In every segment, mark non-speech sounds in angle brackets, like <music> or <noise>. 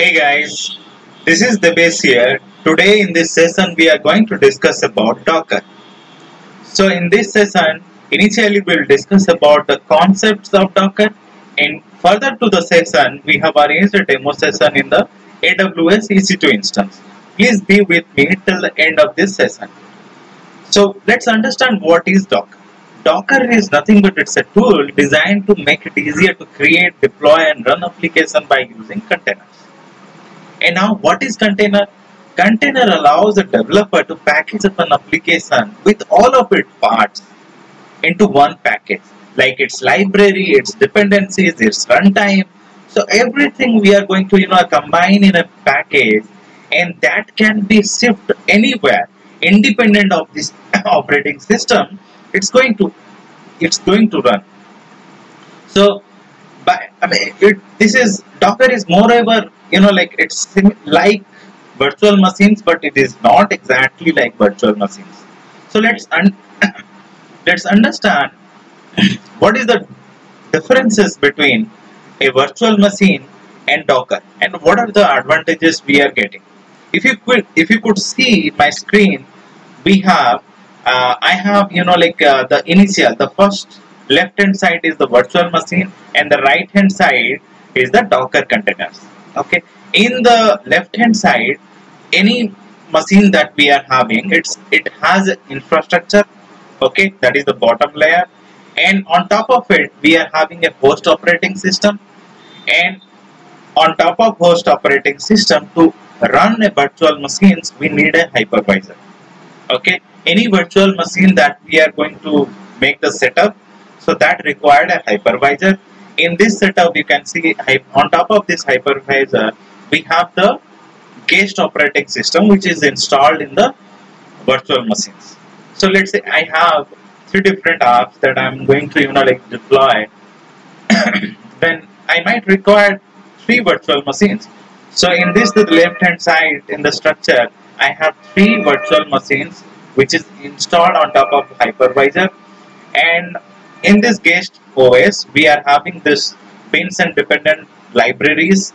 Hey guys, this is Debesh here. Today in this session we are going to discuss about Docker. So in this session, initially we will discuss about the concepts of Docker and further to the session we have arranged a demo session in the AWS EC2 instance. Please be with me till the end of this session. So let's understand what is Docker. Docker is nothing but it's a tool designed to make it easier to create, deploy and run application by using containers. And now what is container? Container allows a developer to package up an application with all of its parts into one package like its library, its dependencies, its runtime. So everything we are going to you know combine in a package and that can be shipped anywhere independent of this <coughs> operating system it's going to it's going to run so by I mean it, this is docker is moreover you know like it's like virtual machines but it is not exactly like virtual machines. So let's un <coughs> let's understand <coughs> what is the differences between a virtual machine and docker and what are the advantages we are getting. If you could if you could see my screen we have uh, I have you know like uh, the initial the first left hand side is the virtual machine and the right hand side is the docker containers okay? In the left hand side any machine that we are having it's it has infrastructure okay? That is the bottom layer. And on top of it we are having a host operating system. And on top of host operating system to run a virtual machines we need a hypervisor. Okay? Any virtual machine that we are going to make the setup so that required a hypervisor in this setup you can see on top of this hypervisor we have the guest operating system which is installed in the virtual machines. So let's say i have three different apps that i'm going to you know like deploy. <coughs> Then i might require three virtual machines. So in this the left hand side in the structure I have three virtual machines which is installed on top of hypervisor. And in this guest OS we are having this bins and dependent libraries.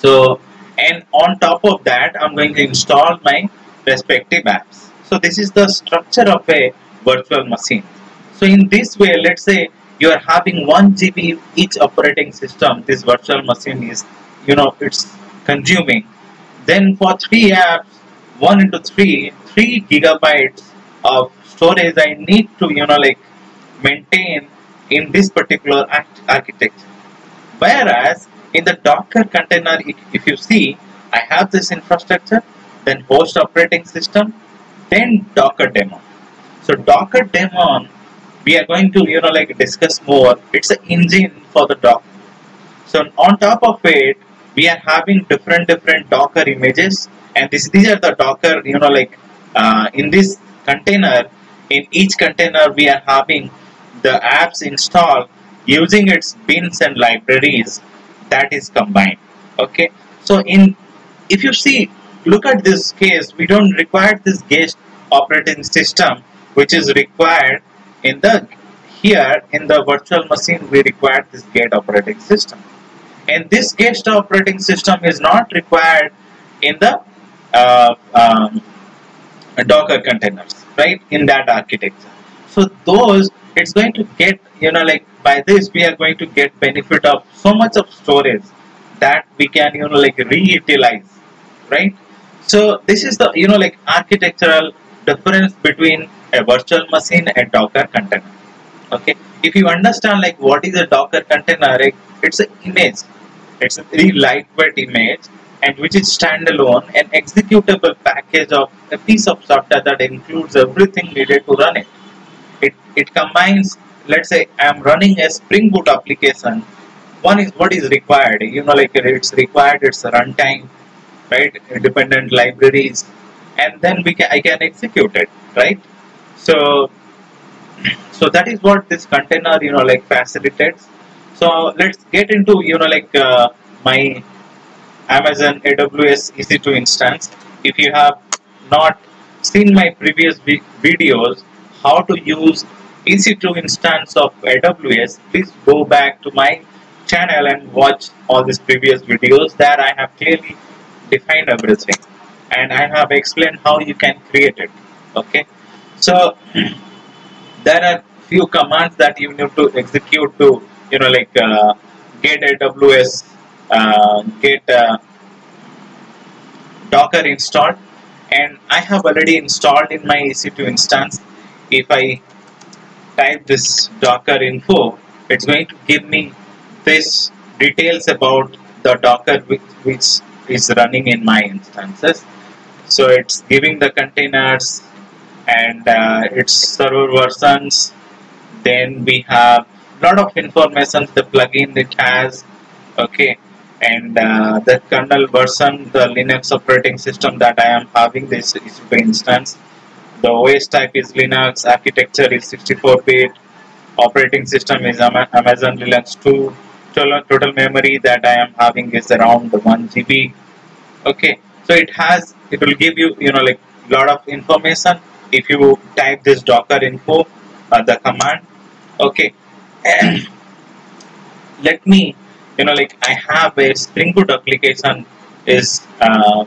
So and on top of that I'm going to install my respective apps. So this is the structure of a virtual machine. So in this way let's say you are having 1 GB each operating system this virtual machine is you know it's consuming. Then for three apps 1 into 3 3 gigabytes of storage I need to you know like maintain in this particular architecture. Whereas in the docker container if you see I have this infrastructure then host operating system then docker daemon so docker daemon we are going to you know like discuss more. It's an engine for the docker so on top of it we are having different different docker images. And this these are the docker you know like uh, in this container in each container we are having the apps installed using its bins and libraries that is combined okay? So in if you see look at this case we don't require this guest operating system which is required in the here in the virtual machine we require this gate operating system. And this guest operating system is not required in the uh, um, Docker containers, right, in that architecture. So those, it's going to get, you know, like by this we are going to get benefit of so much of storage that we can, you know, like reutilize, right? So this is the, you know, like architectural difference between a virtual machine and Docker container. Okay, if you understand like what is a Docker container, it's an image. It's a very lightweight image and which is standalone an executable package of a piece of software that includes everything needed to run it. It, it combines, let's say I'm running a Spring Boot application. One is what is required, you know, like it's required, it's a runtime, right? Independent libraries, and then we can I can execute it, right? So, so that is what this container, you know, like facilitates. So let's get into, you know, like uh, my Amazon AWS EC2 instance. If you have not seen my previous videos how to use EC2 instance of AWS, please go back to my channel and watch all these previous videos. That I have clearly defined everything. And I have explained how you can create it. Okay? So <clears throat> there are few commands that you need to execute to you know like uh, get AWS uh, get uh, Docker installed. And I have already installed in my EC2 instance if I type this docker info it's going to give me this details about the docker which, which is running in my instances. So it's giving the containers and uh, its server versions. Then we have a lot of information the plugin it has okay? And uh, the kernel version the linux operating system that i am having this is instance the os type is linux architecture is 64 bit operating system is amazon linux 2 total, total memory that i am having is around 1 gb okay so it has it will give you you know like a lot of information. If you type this docker info uh, the command okay. And <clears throat> let me you know like I have a Spring Boot application is uh,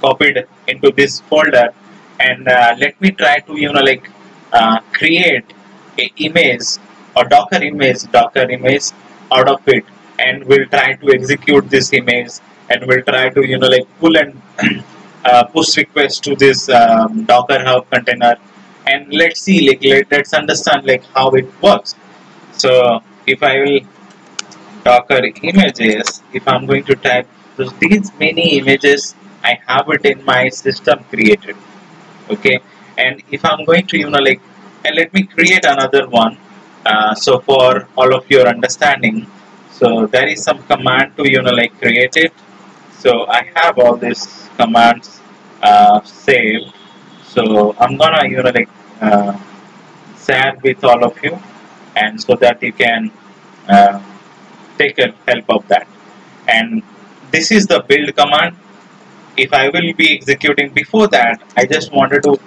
copied into this folder and uh, let me try to you know like uh, create a image or docker image docker image out of it. And we'll try to execute this image and we'll try to you know like pull and <clears throat> uh, push request to this um, docker hub container. And let's see like let, let's understand like how it works. So if I will docker images if I'm going to type so these many images I have it in my system created okay? And if I'm going to you know like and let me create another one uh, so for all of your understanding. So there is some command to you know like create it. So I have all these commands uh, saved. So I'm gonna you know like uh, share with all of you and so that you can uh, take a help of that. And this is the build command if I will be executing before that I just wanted to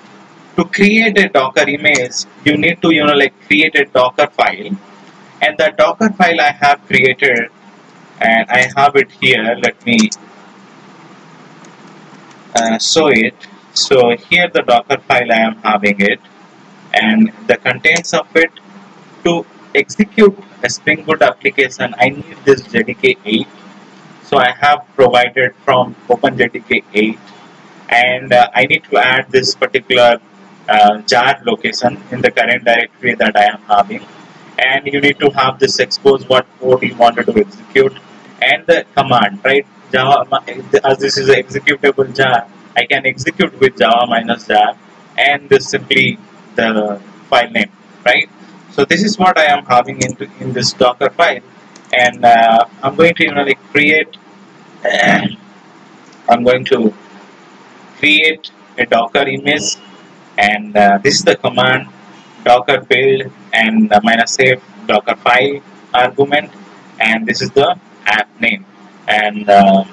to create a docker image you need to you know like create a docker file and the docker file I have created and I have it here let me uh, show it so here the docker file I am having it and the contents of it to execute a Spring Boot application, I need this JDK 8. So I have provided from OpenJDK 8 and uh, I need to add this particular uh, jar location in the current directory that I am having. And you need to have this expose what code you wanted to execute and the command right? Java as this is an executable jar I can execute with java minus jar and this simply the file name right? So this is what I am having into in this Docker file, and uh, I'm going to you know like create. <clears throat> I'm going to create a Docker image, and uh, this is the command Docker build and uh, minus save Docker file argument, and this is the app name. And uh,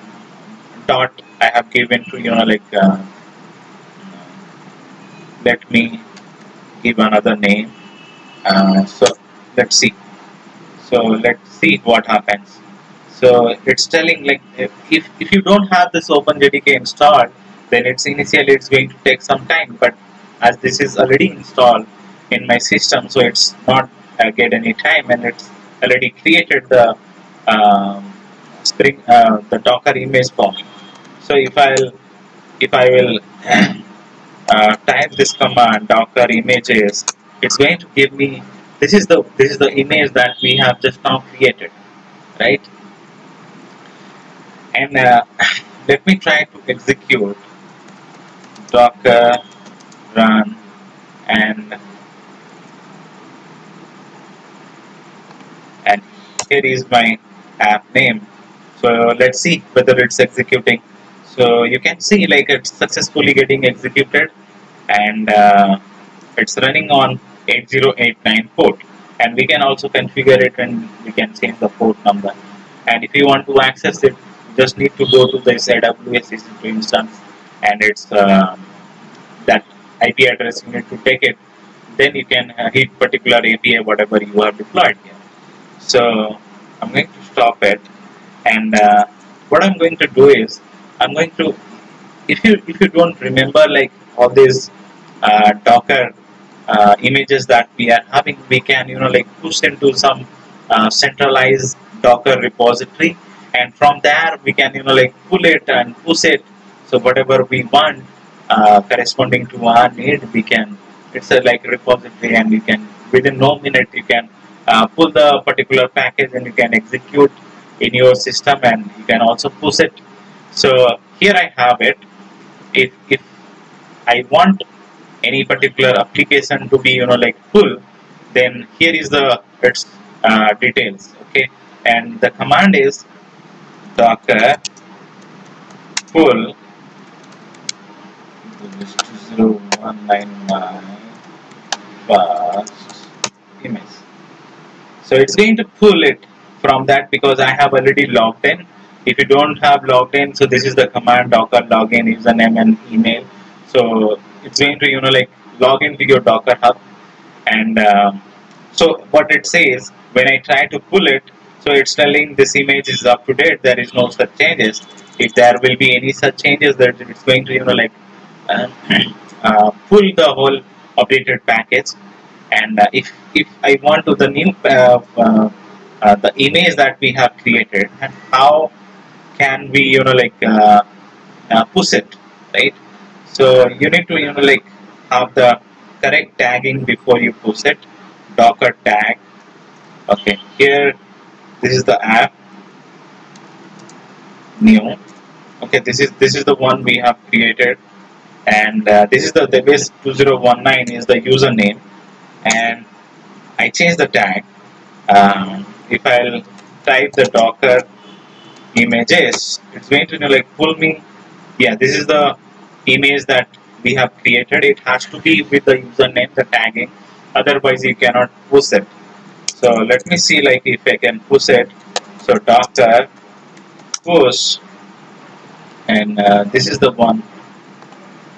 dot I have given to you know like uh, let me give another name. Uh, so let's see so let's see what happens. So it's telling like if, if you don't have this OpenJDK installed then it's initially it's going to take some time. But as this is already installed in my system so it's not uh, get any time and it's already created the uh, spring uh, the docker image for me. So if I'll if I will <clears throat> uh, type this command docker images it's going to give me this is the this is the image that we have just now created right? And uh, <sighs> let me try to execute docker run and and here is my app name. So let's see whether it's executing. So you can see like it's successfully getting executed and uh, it's running on 8089 port and we can also configure it and we can change the port number. And if you want to access it just need to go to this AWS EC2 instance and it's uh, that IP address you need to take it. Then you can uh, hit particular API whatever you have deployed here. So I'm going to stop it. And uh, what I'm going to do is I'm going to if you if you don't remember like all these uh, Docker uh, images that we are having we can you know like push into some uh, centralized Docker repository. And from there we can you know like pull it and push it. So whatever we want uh, corresponding to our need we can it's a like repository and you can within no minute you can uh, pull the particular package and you can execute in your system and you can also push it. So here I have it. If, if I want any particular application to be you know like pull then here is the its uh, details okay? And the command is docker pull 0199 first image. So it's going to pull it from that because I have already logged in. If you don't have logged in so this is the command docker login username and email. So it's going to you know like log into your docker hub. And um, so what it says when I try to pull it so it's telling this image is up to date there is no such changes. If there will be any such changes that it's going to you know like uh, uh, pull the whole updated package. And uh, if if I want to the new uh, uh, uh, the image that we have created how can we you know like push it right so you need to you know like have the correct tagging before you push it. Docker tag. Okay here this is the app. New okay this is this is the one we have created. And uh, this is the base 2019 is the username. And I change the tag. Um, if I'll type the docker images it's going to like pull me. Yeah this is the image that we have created it has to be with the username the tagging. Otherwise you cannot push it. So let me see like if I can push it. So docker push. And uh, this is the one.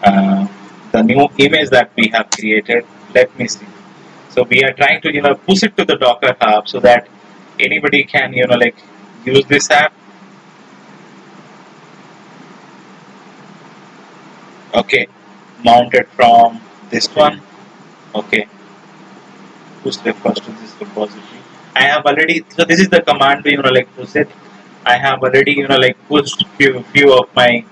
Uh, the new image that we have created. Let me see. So we are trying to you know push it to the docker hub so that anybody can you know like use this app okay. Mounted from this one. Okay. Push refers to this repository. I have already so this is the command you know like push it I have already you know like pushed few few of my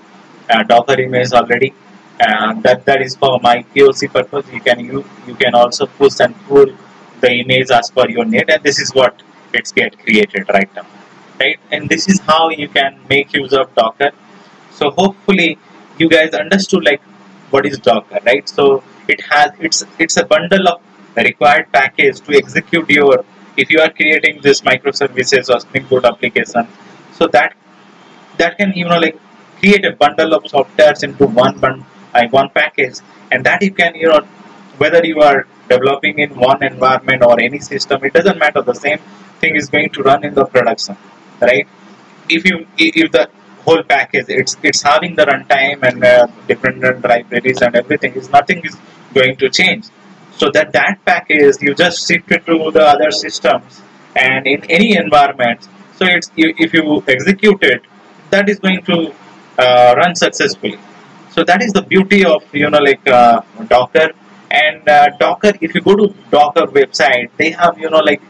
uh, docker images already. And that that is for my POC purpose. You can you you can also push and pull the image as per your need. And this is what it's get created right now. Right? And this is how you can make use of docker. So hopefully you guys understood like what is docker right? So it has it's it's a bundle of required package to execute your if you are creating this microservices or spring boot application so that that can you know like create a bundle of softwares into one bundle one package and that you can you know whether you are developing in one environment or any system it doesn't matter the same thing is going to run in the production right? If you if the whole package. It's it's having the runtime and uh, different libraries and everything. Is nothing is going to change. So that that package you just shift it to the other systems and in any environment. So it's if you execute it that is going to uh, run successfully. So that is the beauty of you know like uh, docker. And uh, docker if you go to docker website they have you know like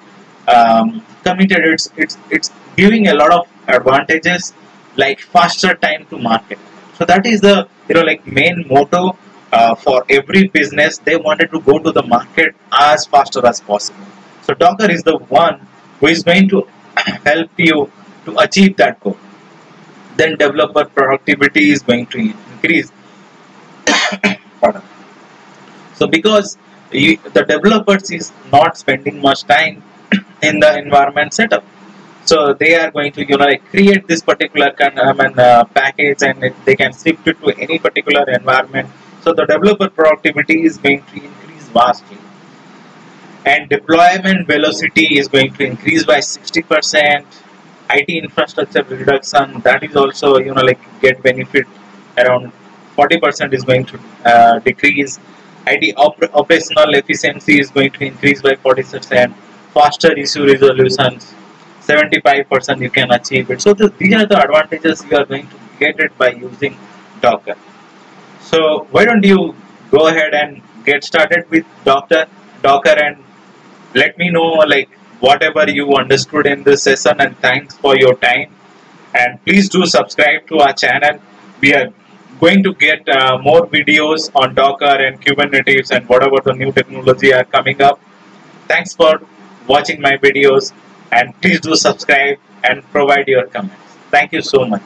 um, committed it's it's it's giving a lot of advantages like faster time to market. So that is the you know like main motto uh, for every business. They wanted to go to the market as faster as possible. So docker is the one who is going to <coughs> help you to achieve that goal. Then developer productivity is going to increase. <coughs> So because you, the developers is not spending much time <coughs> in the environment setup so they are going to you know like create this particular kind of I uh, package and it, they can shift it to any particular environment. So the developer productivity is going to increase vastly. And deployment velocity is going to increase by 60 percent. IT infrastructure reduction that is also you know like get benefit. Around 40% is going to uh, decrease. IT op operational efficiency is going to increase by 40%. Faster issue resolutions, 75% you can achieve it. So this, these are the advantages you are going to get it by using Docker. So why don't you go ahead and get started with Docker, Docker and let me know like whatever you understood in this session and thanks for your time and please do subscribe to our channel we are going to get uh, more videos on docker and kubernetes and whatever the new technology are coming up thanks for watching my videos and please do subscribe and provide your comments. Thank you so much